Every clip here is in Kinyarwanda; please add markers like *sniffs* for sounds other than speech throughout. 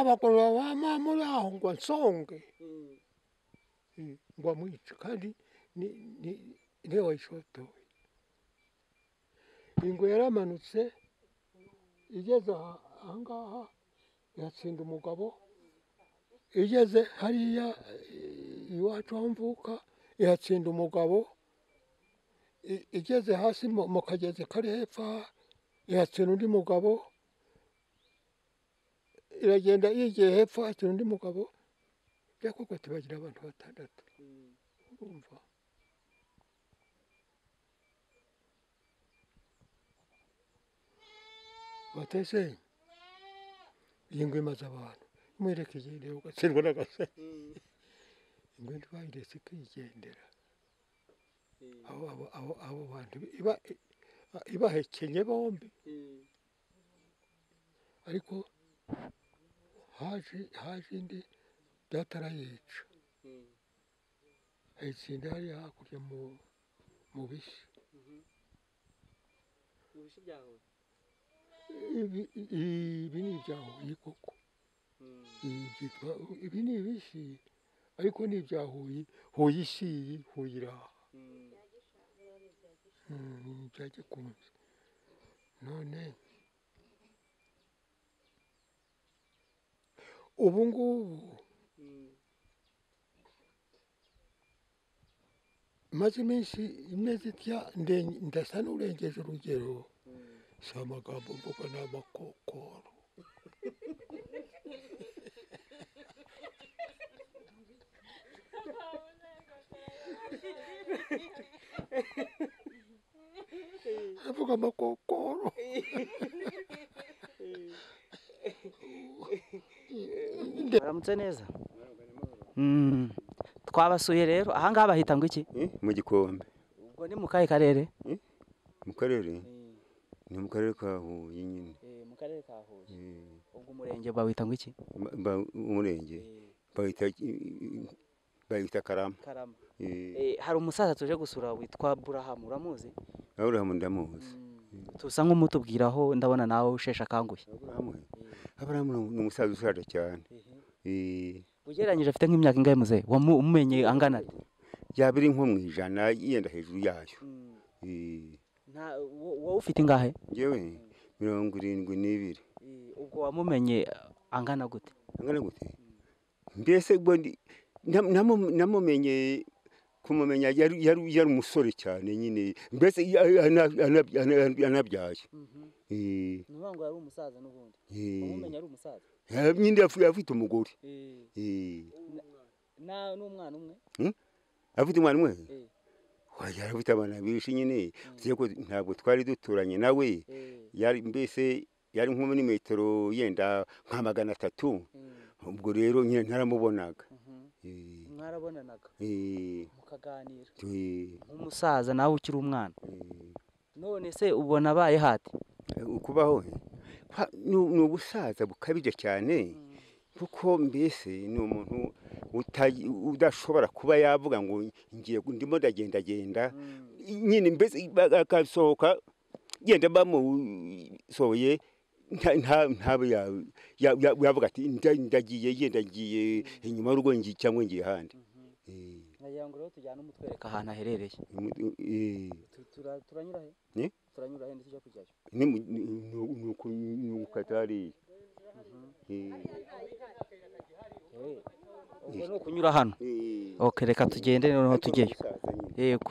akabagorora wa mama muri aho ngo nsonge Eh, ngo amwice kandi ni ni- ni we wayishotoye ingwe yaramanutse igeze aha- ahangaha yatsinda umugabo. Igeze hariya eh, iwacu aho mvuka ihatsinda umugabo. I- igeze hasi mu mu kagezi kari hepfo aha ihatsinda undi mugabo. Iragenda yigiye hepfo hatsinda undi mugabo byakoko tubagira abantu batandatu. Urumva? Batese iyi ngwe imaze abantu mwereke igendera ugatsindwa n'agasani ingwe ntibayiretse ikigendera abo abo abo abo bantu iba ibahekenye bombi. Ariko haje indi data arayica ayitsinda hariya hakurya mu ubushi byawe? Ibi ni ibya huye koko. Ibi byitwa ibi ni ibisi ariko ni ibya huye huye isi iyi huye iraha Mm, bya gikunze. None ubu ngubu maze iminsi imeze itya ndasa n'urengeje urugero si amagambo mvuga ni amakokoro avuga amakokoro *laughs* aramutse neza Mm. twabasuye rero ahangaha bahita ngo iki? Eh, mu gikombe. Ubwo ni mu kahe karere? Mu karere? Ni mu karere ka huye nyine. Mu karere ka huye. Eh, ubwo umurenge bawita ngo iki? Umurenge. Bawita bawita karama. Eh, Eh, hari umusaza tuje gusura witwa burahamu uramuzi? Aburahamu ndamuzi. Tusa nk'umutubwiraho ndabona nawe usheshe akanguhe. Aburahamu aburahamu ni umusaza ushaje cyane. Eh, ugereranyije afite nk'imyaka ingahe muzehe wamumenye angana yaba iri nko mu ijana yenda hejuru yayo Eh, wowe ufite ingahe njyewe mirongo irindwi n'ibiri ubwo wamumenye angana gute angana gute mbese namumenye kumumenya yari umusore cyane nyine mbese ya- ana- ana- ana- anabyaye Eh, ni ukuvuga ngo yari umusaza n'ubundi? Eh, ari umusaza? Nyine yafu- afite umugore. Eh, n'umwana umwe? Afite umwana umwe? Yari afite abana benshi nyine. Ntabwo twari duturanye nawe yari mbese yari nko muri metero yenda nka magana atatu. Ubwo rero nyine ntaramubonaga. Eh, mwarabonanaga eh, mukaganira. Eh, nk'umusaza nawe ukiri umwana. Eh. none se ubona abaye hati ukubaho kwa- ni ubusaza bukabije cyane kuko mbese ni umuntu udashobora kuba yavuga ngo ngiye ndimo ndagendagenda nyine mbese akasohoka genda bamusohoye nta- nta- ntabe ya- ya- ya- yavuga ati "Nda- ndagiye yenda ngiye inyuma y'urugo cyangwa ngiye ahandi. Eh, nagira ngo rero tujyane umutwereka ahantu aherereye. Mu- eh, Tu- tura- turanyura he? Ni? turanyura he ntitujya kujyayo ni mu- ni- ni- ni uku- ni ugukata hariya Eh, Eh, ubwo ni ukunyura hano? Eh. ok reka tugende noneho tujyeyo Umusaza nyine. yego.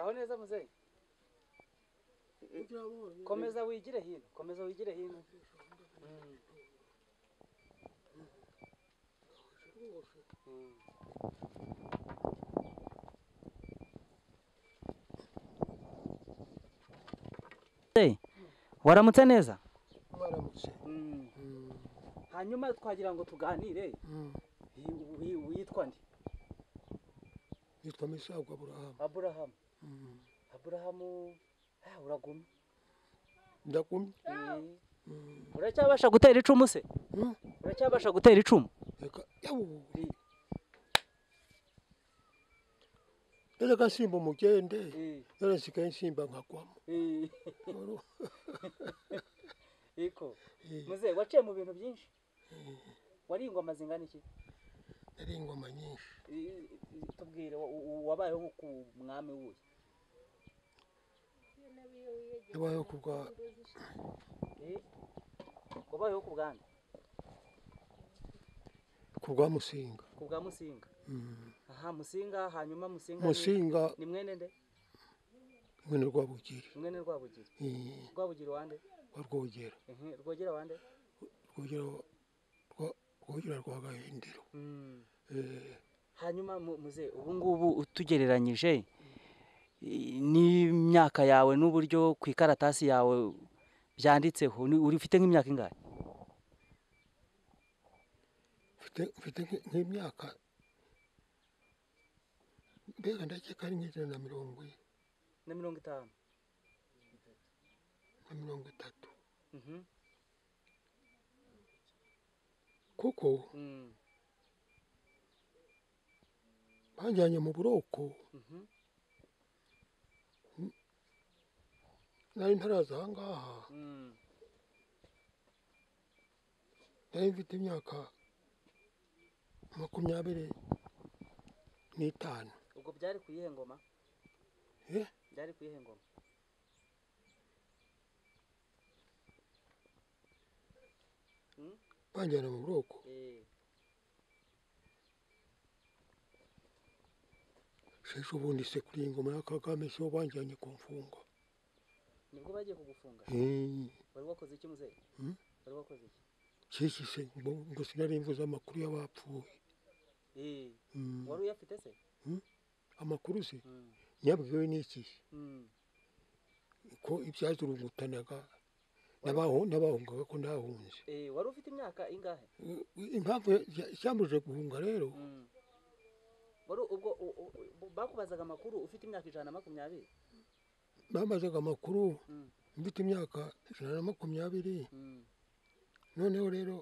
baho neza muzenga? Komeza wigire hino komeza wigire hino. Waramutse neza? Mm. Hanyuma twagira ngo tuganire. Mm. Witwa nde? Yitwa misago aburahamu aburahamu aburahamu ah, uragumye ndagumye Eh, uracyabasha gutera icumu se? Mm. uracyabasha gutera icumu? Reka Eh. gasimba umugende Eh, none nsigaye nsimba nkagwamo eh, Uru- *laughs* iko. Eh, muze waciye mu bintu byinshi? Wari ingoma zingana iki? Nari ingoma nyinshi. Eh, eh, tubwire wabayeho ku mwami wuye yabayeho ku bwa Eh, wabayeho ku bwami ku bwa musinga. Ku bwa musinga. Mm. aha musinga hanyuma musinga musinga ni mwene nde? Mwene rwabugiri. Mwene rwabugiri. Eh, rwabugiri wande wa rwogera. Rwogera wande rwogera rwogera rwa gahindiro. Mm. Eh, hanyuma mu- muze ubu ngubu utugereranyije n'imyaka yawe n'uburyo ku ikaratasi yawe byanditseho ufite nk'imyaka ingahe? Nk- nk'imyaka? Mbega ndakeka ari nk'ijana na mirongo ine. Na mirongo itanu. Na mirongo itatu. Mhm. kuko? Mm. banjyanye mu buroko. Nari ntaraza aha ngaha nari mfite imyaka makumyabiri n'itanu ubwo byari ku yihe ngoma byari ku yihe ngoma banjyana mu buroko sheshe ubundi se kuri iyi ngoma ya kagame sibo banjyanye ku mfunga ni bwo bagiye kugufunga. Wari wakoze iki muzehe? Mm. wari wakoze iki? Sheshe se ngo sinari mvuze amakuru y'abapfuye. Eh. Mm. wari uyafite se? Amakuru se? Nyabwiwe n'iki ko ibyazurungutanaga. N'abaho- n'abahungaga ko ndahunze. Eh, wari ufite imyaka ingahe? Impamvu ya- icyambujije guhunga rero. Wari ubwo bakubazaga amakuru ufite imyaka ijana na makumyabiri? Bamazaga amakuru Mm. mfite imyaka ijana na makumyabiri Mm. noneho rero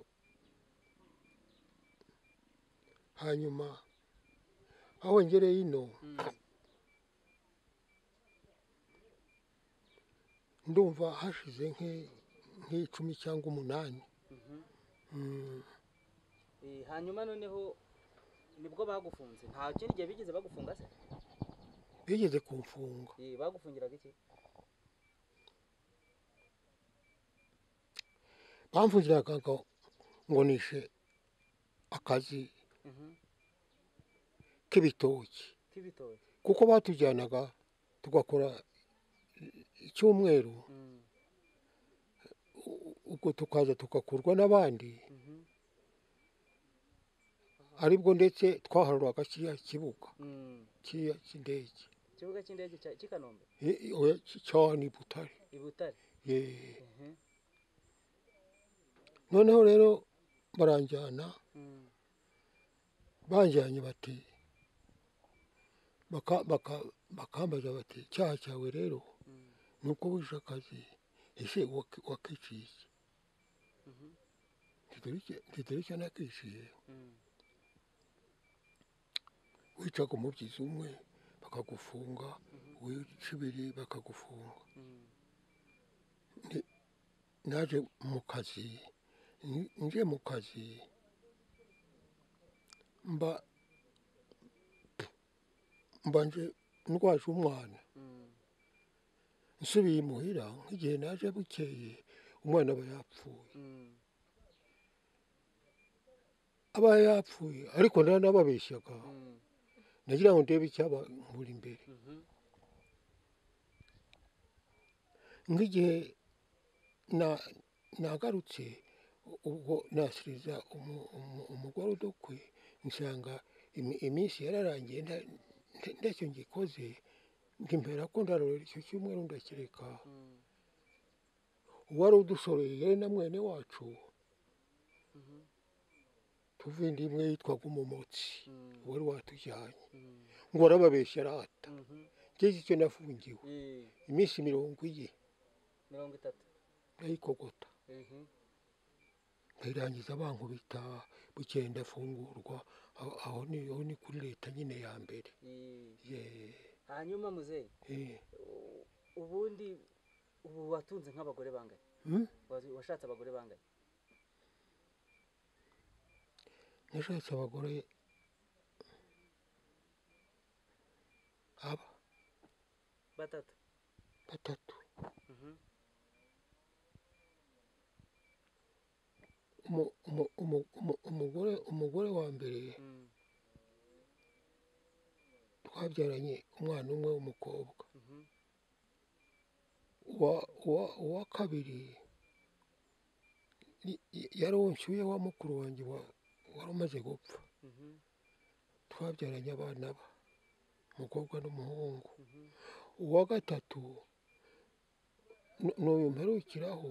hanyuma aho ngereye ino Mm. ndumva hashize nk'i- nk'icumi cyangwa umunani Mhm. Mm, Eh, hanyuma noneho ni bwo bagufunze nta kindi gihe bigeze bagufunga se bigeze kumfunga Eh, bagufungiraga iki bamfungiraga ngo nishe akazi Mhm. k'ibitoki k'ibitoki kuko batujyanaga tugakora icyumweru Mm. ubwo tukaza tugakurwa n'abandi Mhm. ari bwo ndetse twaharuraga kiriya kibuga Mm. kiriya cy'indege ikibuga cy'indege cy'i kanombe cyane i butare i butare. Mhm. noneho rero baranjyana Mm. banjyanye bati baka- baka- bakambaza bati icyaha cyawe rero Mm. ni uko wishe akazi ese waki- wakiciye Mhm. ntituri icyo nakiciye Mm. wicaga umubyizi umwe bakagufunga wica ibiri bakagufunga naje mu kazi nje mu kazi mba mba nje ndwaje umwana. Nsubiye imuhira nk'igihe naje bukeye umwana aba yapfuye. Aba yapfuye ariko ndanababeshyaga Mm. Nagira ngo ndebe icyaba nkura imbere nk'igihe na- nagarutse ubwo nasiriza umu- umu- umugore udukwe nsanga imi- iminsi yararangiye nta- nta- ntacyo ngikoze ntimpera ko ndarorera icyo cyumweru ndakireka. Uwari udusoreye na mwene wacu. Tuva indi imwe yitwaga umumotsi Mm. wari watujyanye Mm. ngo arababeshya arata Mhm. ngeze icyo nafungiwe. Eh, iminsi mirongo iye mirongo itatu. Ndayikogota Mhm. nkayirangiza bankubita bukeye ndafungurwa aho ni kuri leta nyine ya mbere. Eh, hanyuma muzehe eh. ubundi ubu watunze nk'abagore bangahe Hmm? Washatse abagore bangahe nashatse abagore aba batatu batatu. Umu- umu- umu- umu- umugore umugore wa mbere twabyaranye umwana umwe w'umukobwa uwa kabiri yari unshyuye wa mukuru wanjye wa- wari umaze gupfa. Twabyaranye abana ba umukobwa n'umuhungu. Uwa gatatu ni uyu mperukiraho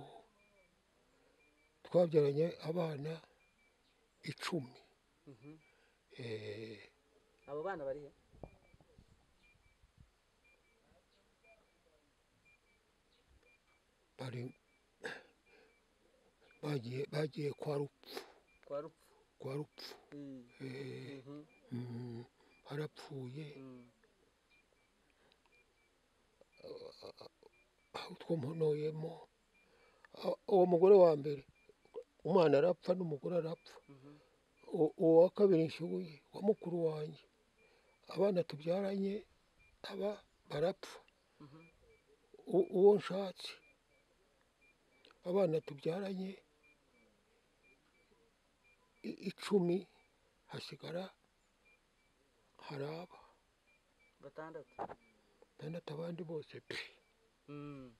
twabyaranye abana icumi. Eh, abo bana bari he? Bari bagiye bagiye kwa rupfu. Kwa rupfu kwa rupfu Mm. Eh, Mhm. mm, barapfuye Mm. aho twumunoyemo A- uwo mugore wa mbere umwana arapfa n'umugore arapfa. Uwo wa kabiri nshyuye wa mukuru wanjye. Abana tubyaranye aba barapfa uwo nshatse. Abana tubyaranye icumi hasigara haraba. Batandatu. Batandatu abandi bose pe. Mm.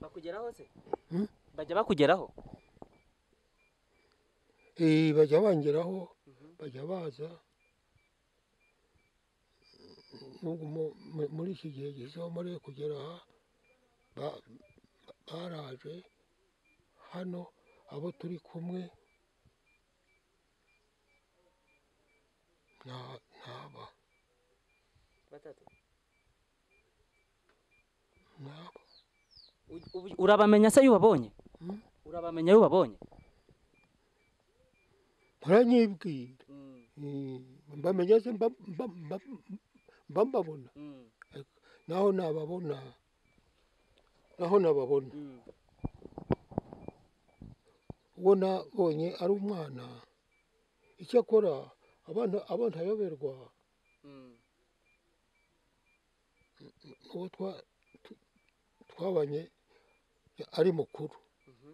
bakugeraho se? Hmm? bajya bakugeraho? Eh, bajya bangeraho Mhm. bajya baza. Muri iki gihe gizeho muri kugera aha ba- ba- baraje. Hano abo turi kumwe ntaba batatu ntaba urabamenya se iyo ubabonye Hmm? urabamenya iyo ubabonye muranyibwira mbamenya se mba- mba- mba- mba mbabona Mm. naho nababona naho nababona Mm. uwo nabonye ari umwana icyakora abana abo ntayoberwa Mm. uwo twabanye ari mukuru Mhm.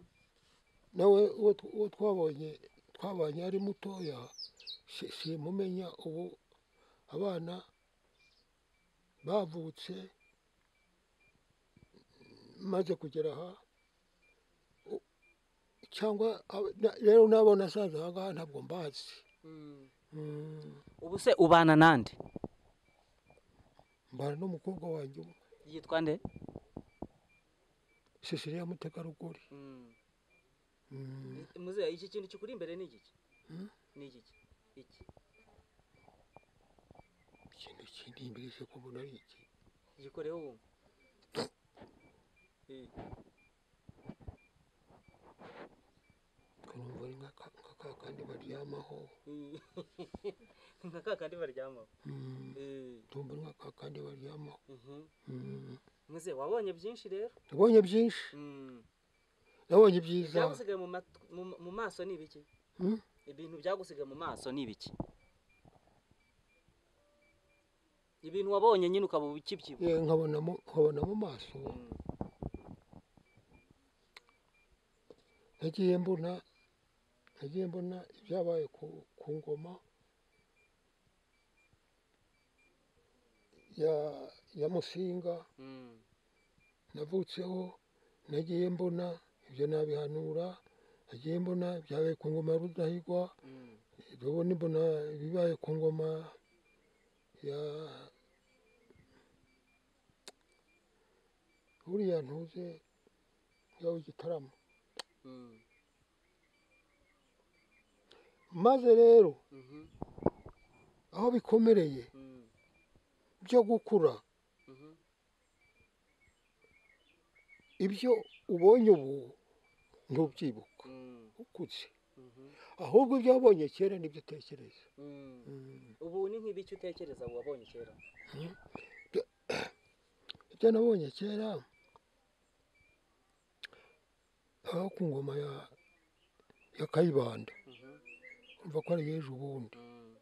nawe uwo tw- uwo twabonye twabanye ari mutoya si- simumenya ubu abana bavutse maze kugera aha cyangwa aba- rero nabo nasanze aha ngaha ntabwo mbazi. Mm, ubu se ubana nande? Mbana n'umukobwa wanjye umwe. Yitwa nde? Cecilia mutegarugori. Mm. Mm, muze iki kintu kikuri imbere ni igiki Hmm? ni igiki iki. Ikintu kindi imbere cyo kubona ari iki? Gikoreho wumva *sniffs* Eh. ukumva ari nka ka- kandi baryamaho *laughs* nka ka kandi baryamaho Mm, Eh. tumva nka ka kandi baryamaho Mhm. Mm, muze wabonye byinshi rero? Nabonye byinshi? Nabonye ibyiza ibyagusigaye mu mat- mu- maso ni ibiki Hmm? ibintu byagusigaye mu maso ni ibiki ibintu wabonye nyine ukaba ukibyibuka Eh, nkabona mu- maso nagiye mbona nagiye mbona ibyabaye ku, ngoma ya ya musinga navutseho nagiye mbona ibyo nabihanura nagiye mbona ibyabaye ku ngoma ya rudahigwa ndabona mbona ibibaye ku ngoma ya buriya ntuze yawe igitaramo. Maze rero Mhm. aho bikomereye Mm. byo gukura Mhm. ibyo ubonye ubu ntubyibuka Mm. ukuze ahubwo ibyo wabonye kera ni byo utekereza Mm. Mm. ubu ni nk'ibiki utekereza wabonye kera ibyo nabonye kera aho ku ngoma ya kayibanda Ari ejo bundi Mm.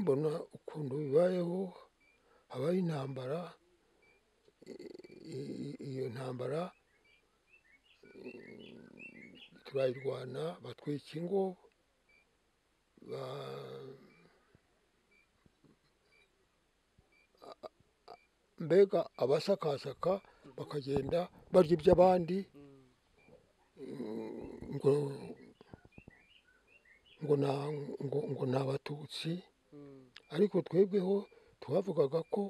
mbona ukuntu bibayeho habaho intambara iyo ntambara turayirwana batwika ingo mbega abasakasaka bakagenda barya iby'abandi Mm. ngo ngo na ngo ngo ni abatutsi Mm. ariko twebweho twavugaga ko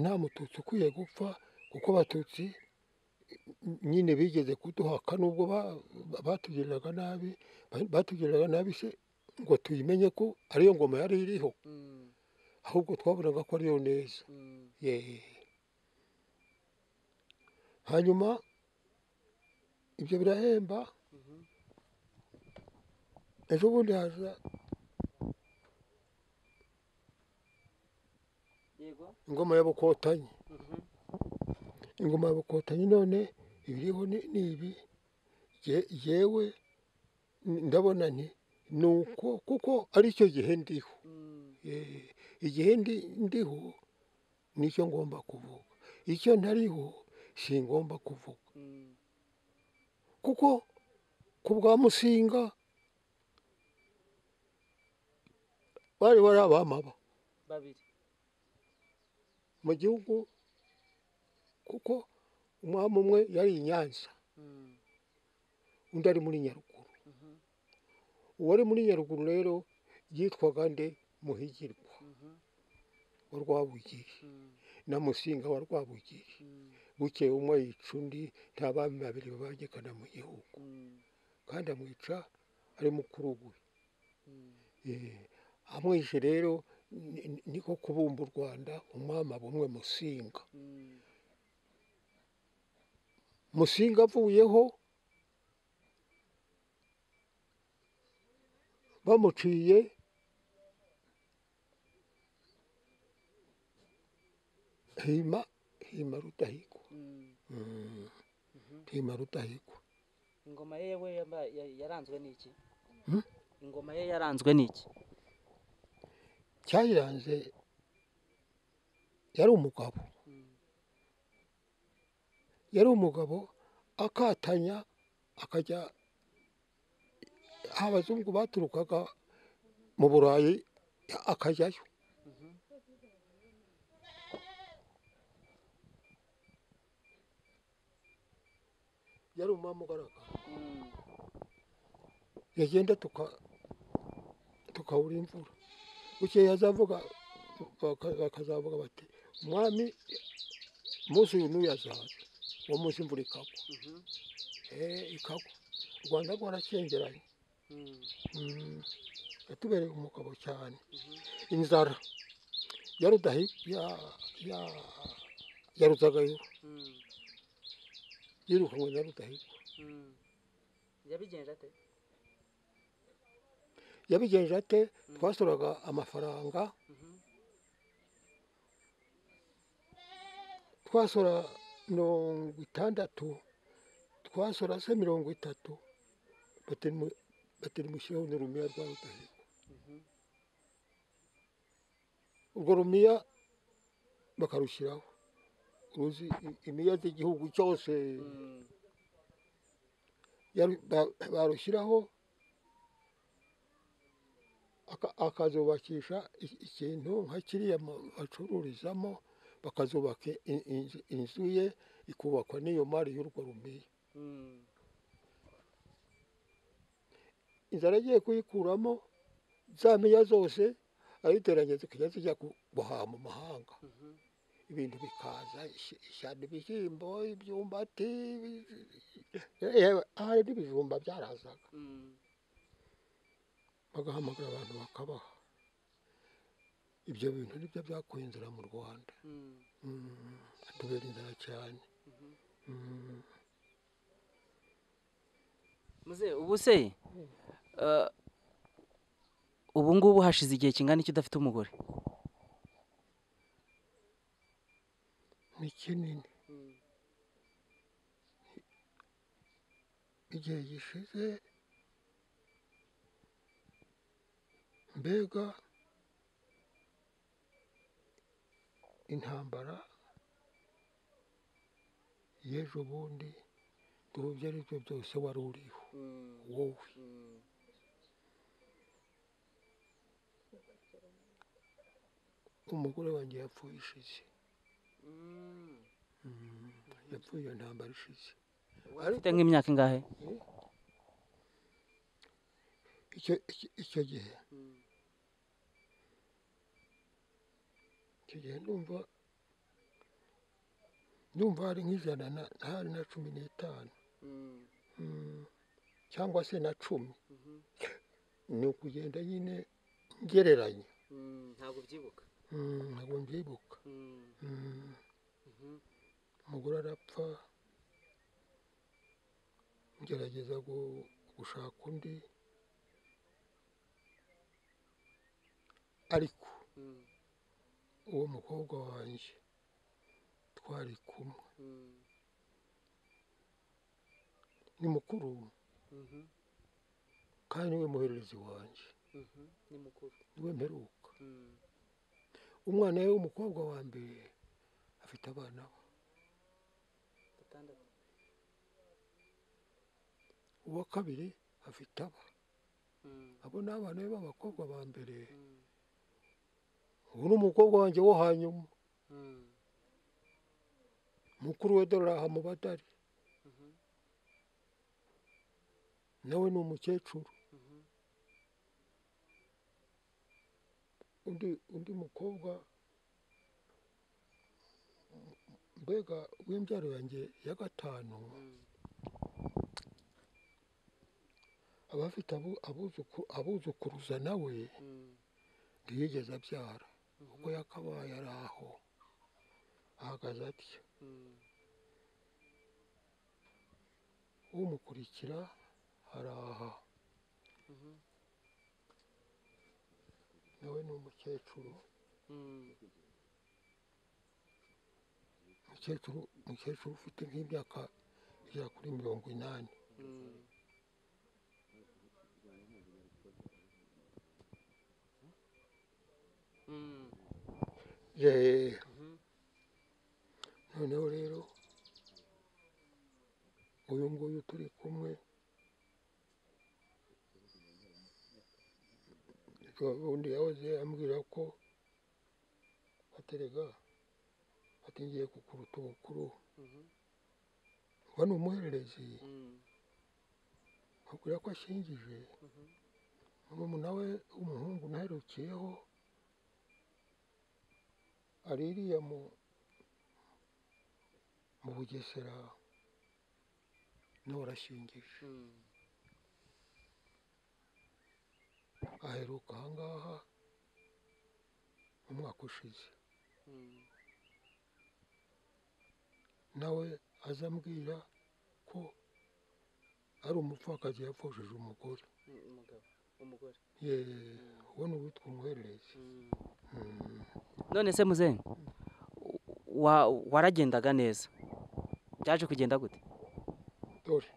nta mututsi ukwiye gupfa kuko abatutsi nyine bigeze kuduhaka nubwo ba- batugiriraga nabi ba- batugiriraga nabi se ngo tuyimenye ko ariyo ngoma yari iriho Mm. ahubwo twabonaga ko ariyo neza Mm. Ye. hanyuma ibyo birahemba. Ejo bundi yego ingoma y'abukotanyi Mhm. ingoma y'abukotanyi none ibiriho ni ibi n- ndabona nti ni uko kuko ari cyo gihe ndiho igihe ndi ndiho ni cyo ngomba kuvuga icyo ntariho singomba kuvuga kuko ku bwa musinga bari bari abamaba babiri. Mu gihugu kuko umwami umwe yari i nyanza. Mm. undi ari muri nyaruguru. Mhm. uwari muri nyaruguru rero yitwaga nde? Muhigirwa. Mhm. wa rwabugiri. Mm. na musinga wa rwabugiri. Bukeye umwe yica undi nta bami babiri babangikana mu gihugu. Kandi amwica ari mukuru we. Eh, amwishe rero ni- ni- niko kubumba u rwanda umwami bumwe musinga musinga avuyeho bamuciye hima hima rudahigwa Mm. Mm, Mhm. hima rudahigwa ingoma ye yaranzwe n'iki Hmm? ingoma ye yaranzwe n'iki cyayiranze yari umugabo yari umugabo akatanya akajya abazungu baturukaga mu burayi akajyayo yari umwami ugaragara Mm. yagenda tuka- tukabura imvura bukeye azavuga baka- bakazavuga bati umwami umunsi uyu n'uyu azaza uwo munsi imvura ikagwa. Mhm. Eh, ikagwa. U rwanda rwaracengeranye. Mm. Mm, yatubereye umugabo cyane. Mhm. inzara. Ya ruzagayura Mm. yirukanwe na rudahigwa yabigenje ate? Yabigenje ate? Twasoraga amafaranga. Twasora mirongo itandatu. Twasora se mirongo itatu. Batari mu- batari mushyiraho n'urumiya rwa rudahigwa urwo rumiya bakarushyiraho ruzi imiya z'igihugu cyose. Mm. barushyiraho akazubakisha ikintu nka kiriya bacururizamo bakazubaka inzu- ye ikubakwa n'iyo mari y'urwo rumiya Mm. inzara agiye kuyikuramo za miya zose ayiteranya zikajya zijya gu- guhaha mu mahanga ibintu bikaza ish- ishyano ibishyimbo ibyumbati ahari n'ibijumba byarazaga bagahamagara abantu bakabaha ibyo bintu ni byo byakuye inzara mu rwanda. Mm, atubera inzara cyane. Mm. muze ubu se eh, ubu ngubu hashize igihe kingana iki udafite umugore? Ni kinini. Igihe gishize mbega intambara y'ejo bundi ubu ibyo ari byo byose wari uriho. Wowe. Umugore wanjye yapfuye ishize Mm, yapfuye iyo ntambara ishize ufite nk'imyaka ingahe? Icyo- icyo gihe. Icyo gihe ndumva ndumva hari nk'ijana na hari na cumi n'itanu Mm, cyangwa se na cumi ni ukugenda nyine ngereranya ntabwo ubyibuka Mm, ntabwo mbyibuka Mm, umugore arapfa ngerageza gu- gushaka undi ariko uwo mukobwa wanjye twari kumwe. Ni mukuru. Kandi ni we muhererezi wanjye ni mukuru. Niwe mperuka. Umwana we w'umukobwa wa mbere afite abana be. Uwa kabiri afite aba. Abo ni abana be b'abakobwa ba mbere. Ubu ni umukobwa wanjye wo hanyuma. Mukuru we dore aha mu badari nawe ni umukecuru. Undi undi mukobwa mbega w'imbyaro yanjye ya gatanu. Aba afite abu- abuzuku- abuzukuruza nawe. Ntiyigeze abyara. Ubwo yakabaye ari aho ahagaze atya? Umukurikira araha. Nawe ni umukecuru. Umukecuru umukecuru ufite nk'imyaka igera kuri mirongo inani. Ye- noneho rero uyu nguyu turi kumwe ubundi yahoze ambwira ko aterega ati ngiye kukuruta ubukuru ngo ni umuhererezi abwira ko ashingije umuntu we w'umuhungu naherukiyeho ari iriya mu bugesera nawe arashingije aheruka aha ngaha mu mwaka ushize. Nawe aza ambwira ko ari umupfakazi yapfushije umugore. Umugabo. Umugore uwo ni uwitwa umuhererezi Mm. none se muzehe wa waragendaga neza byaje kugenda gute dore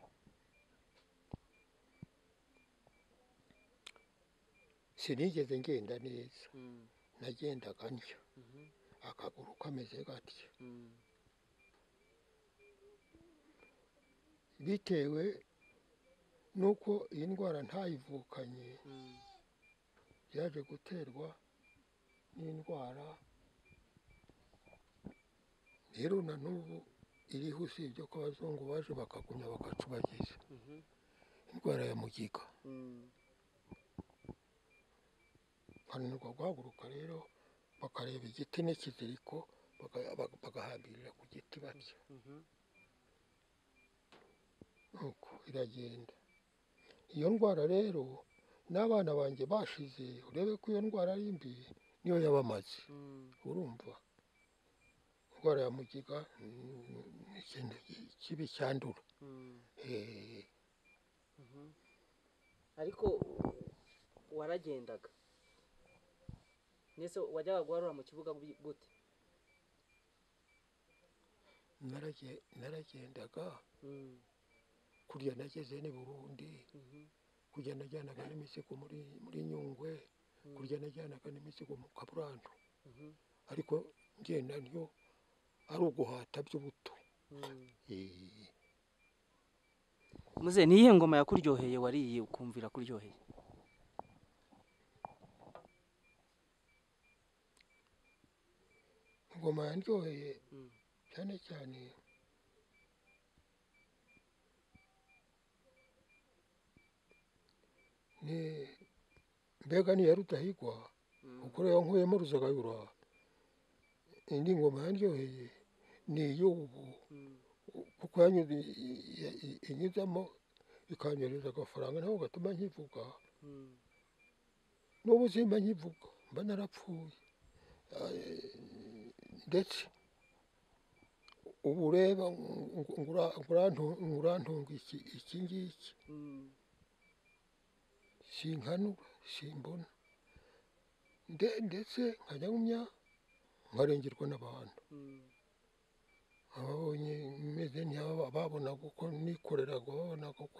sinigeze ngenda neza nagendaga ntya akaguru kameze gatya bitewe n'uko iyi ndwara ntayivukanye. Yaje guterwa n'indwara. Rero na n'ubu iriho usibye ko abazungu baje bakagumya bagacubagiza indwara ya mugiga. Bakananirwa guhaguruka rero bakareba igiti n'ikiziriko baga- baga- bagahambirira ku giti batya. Mhm. nuko iragenda. Iyo ndwara rero n'abana banjye bashize urebe ko iyo ndwara ari mbi niyo yabamaze Mm. urumva indwara ya mugiga ni ikintu ki- kibi cyandura Mm. Eh, Mhm. ariko waragendaga nese wajyaga guharura mu kibuga gute narage- naragendaga Mm. Kurya nageze ni burundi Mhm. kurya najyanaga n'imizigo muri muri nyungwe Mm. kurya najyanaga n'imizigo mu kaburantu Mhm. ariko ngenda ntyo ari uguhata by'ubuto muze niyihe ngoma yakuryoheye wariye ukumva irakuryoheye ingoma yandyoheye Mm. cyane cyane mbega ni iya rudahigwa Mm. kuko rero nkuyemo ruzagayura indi ngoma yandyoheye ni iy'ubu Mm. kuko inyuzamo ikanyereza agafaranga ntabwo gatuma nkivuga Mm. n'ubu simba nkivuga mba narapfuye Eh, ndetse ubu ureba ngo- urantunga iki iki ngiki Mm. Sinkanura simbona Nde- ndetse nkajya ngumya nkarengerwa n'abantu ababonye meze babonaga uko nikoreraga babonaga uko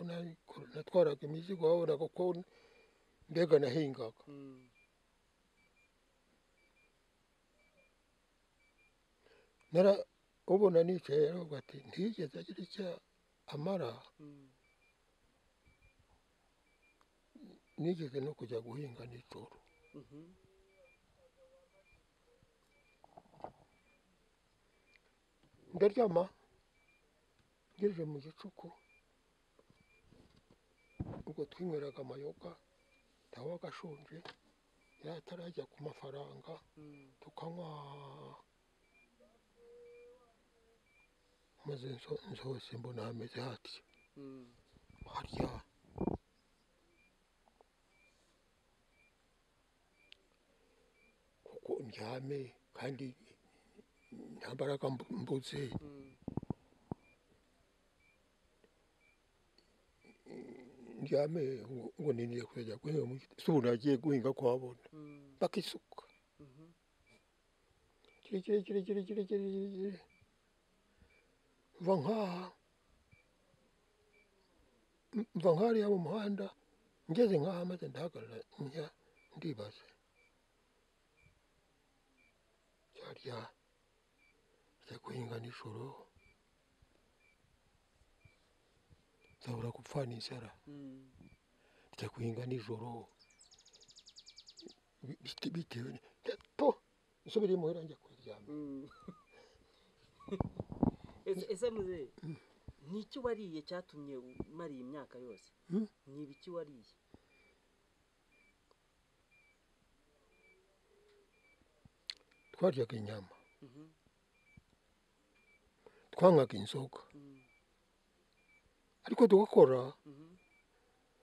natwaraga imizigo babonaga uko mbega nahingaga ubona nicaye aravuga ati ntiyigeze agira icyo amara Mm. Nigeze no kujya guhinga nijoro Mhm. ndaryama ngejeje mu gicuku ubwo twinyweraga amayoga ntawaga ashonje yari atarajya ku mafaranga Mm. tukanywa maze nsohose mbona hameze hatya Mm. harya kuko ndyame kandi nta mbaraga mbu- mbuze ndyame ngo niniye kujya guhinga ubu nagiye guhinga kuhabona bakisuka kirekire kirekire kirekire kirekire mva nkaha. Mva nkahariya mu muhanda. Ngeze nkaha maze ndahagarara ndibaza cyarya njya guhinga nijoro nzabura gupfana inzara Mm. njya guhinga nijoro bi- bite- bitewe ni- to. Nsubira imuhira njya kuryama Mm. *laughs* ese ese muze ni iki wariye cyatumye umara iyi myaka yose ni ibiki wariye twaryaga inyama twanywaga inzoga ariko tugakora.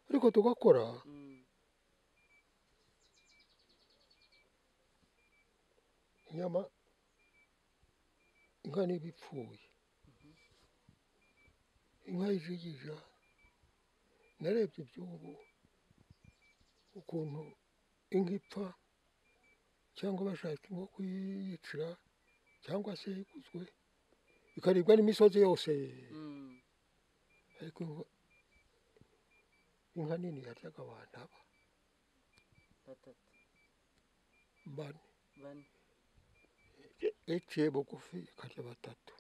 Ariko tugakora. Inyama inka niba ipfuye inka yijigija narebye iby'ubu ukuntu inka ipfa. Cyangwa bashaka nko kuyicira cyangwa se iguzwe ikaribwa n'imisozi yose. Mm. ariko inka- nini yaryaga abantu aba? Bane iciye bugufi ikarya batatu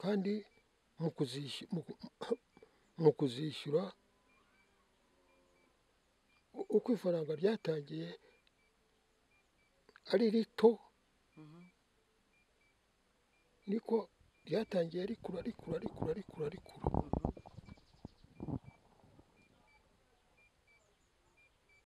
kandi mu kuzishy- mu ku- *coughs* mu kuzishyura uko ifaranga ryatangiye ari rito Mhm. niko ryatangiye rikura rikura rikura rikura rikura